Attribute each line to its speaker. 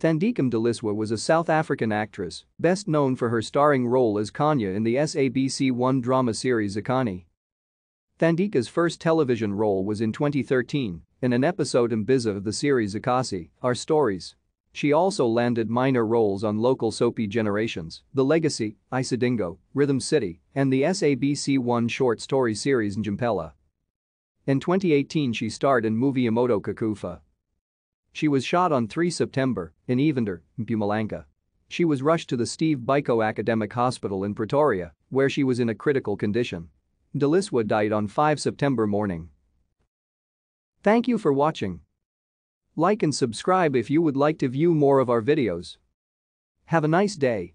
Speaker 1: Thandeka Mdeliswa was a South African actress, best known for her starring role as Khanya in the SABC1 drama series Ikani. Thandeka's first television role was in 2013 in an episode Mbiza of the series Ekasi, Our Stories. She also landed minor roles on local soapy generations, The Legacy, Isidingo, Rhythm City, and the SABC1 short story series Njimpela. In 2018 she starred in movie Imoto Kakufa. She was shot on 3 September in Evander, Mpumalanga. She was rushed to the Steve Biko Academic Hospital in Pretoria, where she was in a critical condition. Mdeliswa died on 5 September morning. Thank you for watching. Like and subscribe if you would like to view more of our videos. Have a nice day.